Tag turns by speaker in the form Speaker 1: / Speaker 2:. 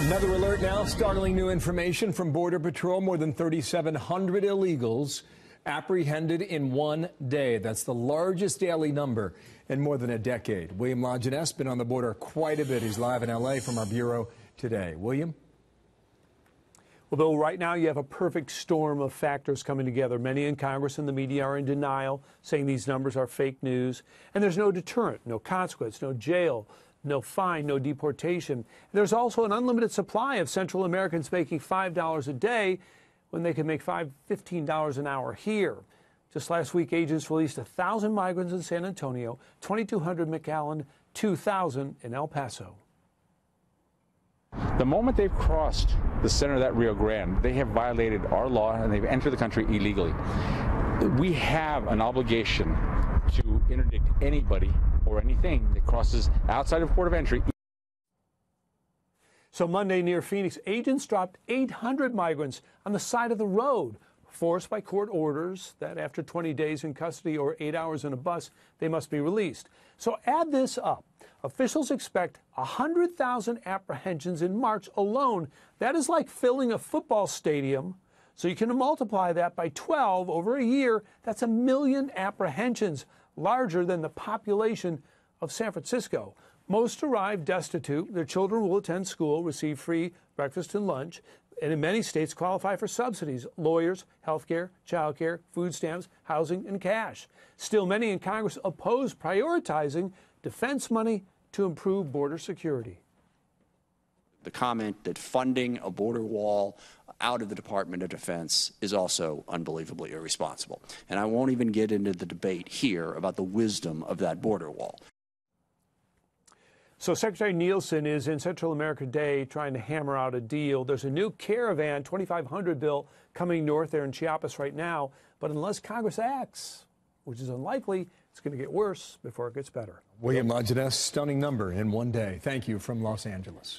Speaker 1: Another alert now. Startling new information from Border Patrol. More than 3,700 illegals apprehended in one day. That's the largest daily number in more than a decade. William La Jeunesse been on the border quite a bit. He's live in L.A. from our bureau today. William?
Speaker 2: Well, Bill, right now you have a perfect storm of factors coming together. Many in Congress and the media are in denial, saying these numbers are fake news. And there's no deterrent, no consequence, no jail, no fine, no deportation. There's also an unlimited supply of Central Americans making $5 a day when they can make $5, $15 an hour here. Just last week, agents released 1,000 migrants in San Antonio, 2,200 McAllen, 2,000 in El Paso.
Speaker 3: The moment they've crossed the center of that Rio Grande, they have violated our law and they've entered the country illegally. We have an obligation to interdict anybody or anything that crosses outside of port of entry.
Speaker 2: So Monday near Phoenix, agents dropped 800 migrants on the side of the road, forced by court orders that after 20 days in custody or eight hours in a bus, they must be released. So add this up. Officials expect 100,000 apprehensions in March alone. That is like filling a football stadium. So you can multiply that by 12 over a year. That's a million apprehensions, larger than the population of San Francisco. Most arrive destitute. Their children will attend school, receive free breakfast and lunch, and in many states qualify for subsidies lawyers, health care, child care, food stamps, housing, and cash. Still, many in Congress oppose prioritizing defense money to improve border security.
Speaker 4: The comment that funding a border wall out of the Department of Defense is also unbelievably irresponsible. And I won't even get into the debate here about the wisdom of that border wall.
Speaker 2: So Secretary Nielsen is in Central America today trying to hammer out a deal. There's a new caravan 2500 bill coming north there in Chiapas right now, but unless Congress acts, which is unlikely, it's going to get worse before it gets better.
Speaker 1: William La Jeunesse, stunning number in one day. Thank you from Los Angeles.